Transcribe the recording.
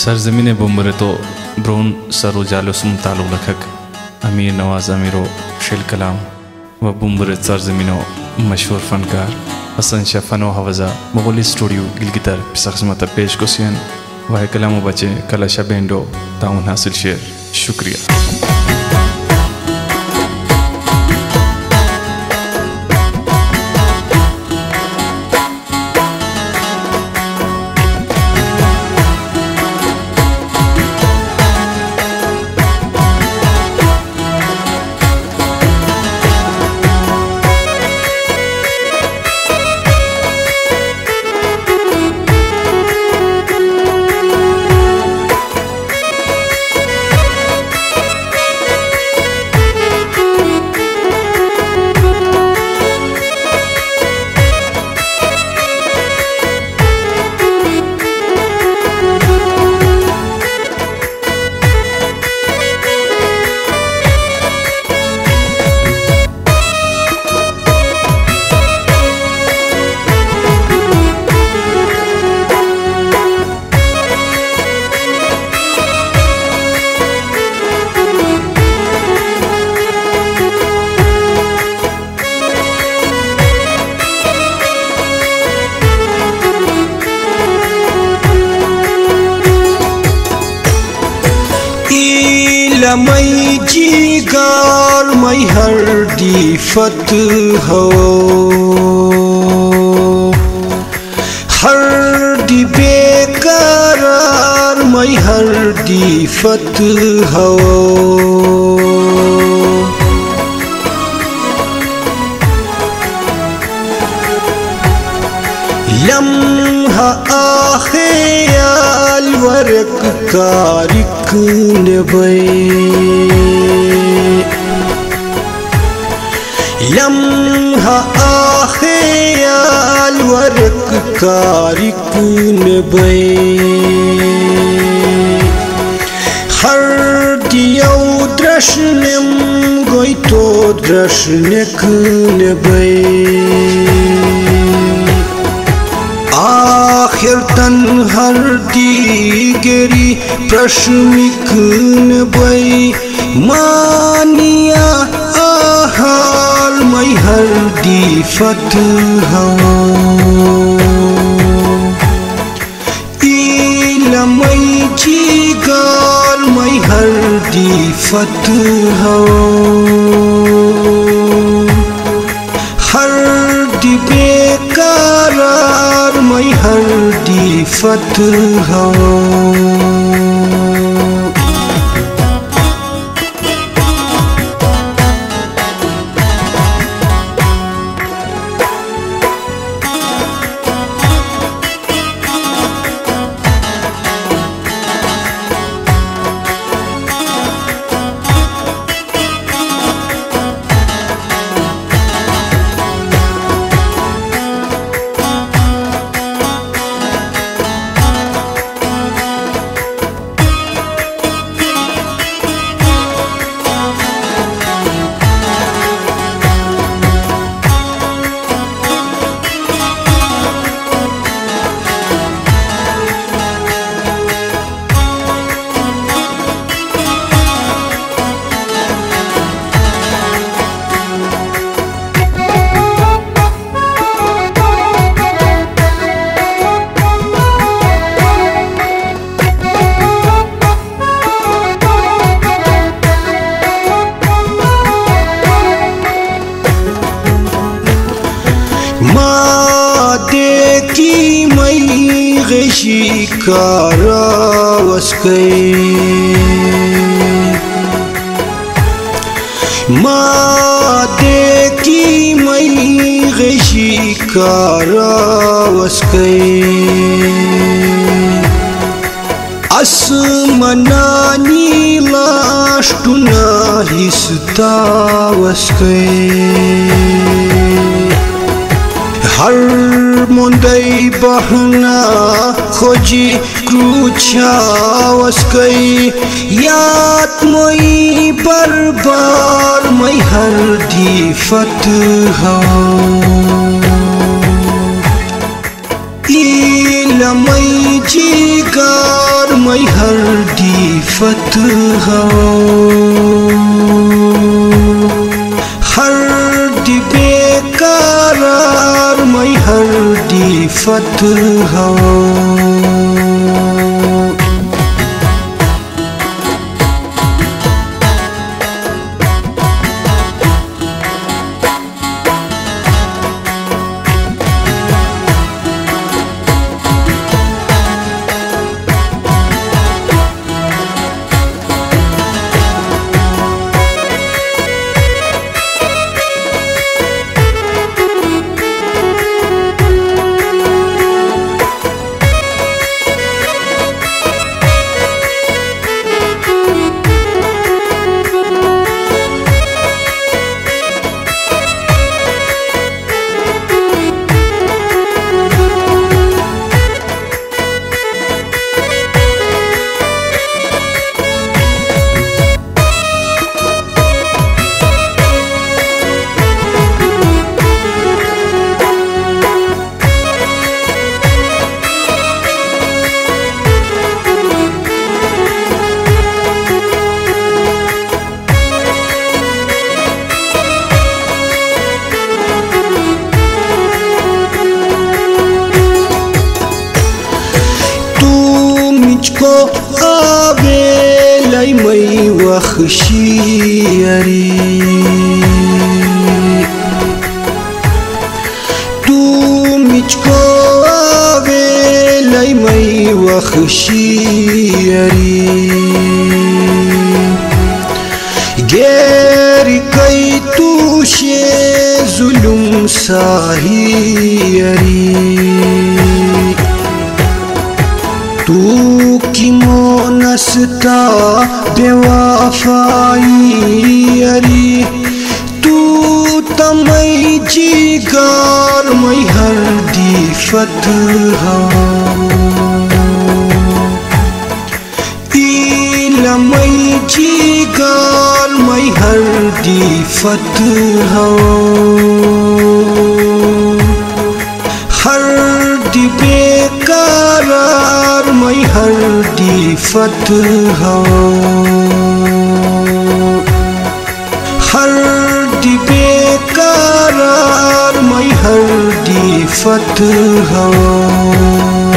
सरजमीन बुमरे तो ब्रोन सर उजालसम तालुक लखक अमीर नवाज अमीरो शिल कलाम व बुमरे सरजमीनो मशहूर फनकार हसन शफन हवज़ा मगोली स्टूडियो गिलगितर सखसमत पेश कुसियन वाह कलाम बचे कला शबेंडो ताउन हासिल शेर शुक्रिया मई जी गारहर दी फत हुर दी बैगर मैहर फत हु लम्हा आखयाल वरक कारिक लम्हा आखयाल वरक कारिक हर दियो द्रश्नम गोई तो कुन नबई आखिर तनहर दीगरी प्रश्निकन बई मानिया आहार मई हर दी फतह मई जी गाल मई हर दी फतह बड़ी फतह हो شي کارا وسکي ما دې کی مې غشي کارا وسکي اسمنانی لاشتونه هستا وسکي هر موندی بهنا خوجی کروچا وسکی یاد موی بر بار مئی هر دی فتح لمئی جیگار مئی هر دی فتح फतुल हो قابلی می وخشیری تو میچکو قابلی می وخشیری گیری کئی توشی ظلم ساہیری ستا بے وفائی یری تو تمئی جیگار مئی ہر دی فتح ایلمئی جیگار مئی ہر دی فتح ہر हड्डी बेकार मैं हड्डी फतह हड्डी बेकार मैं हड्डी फतह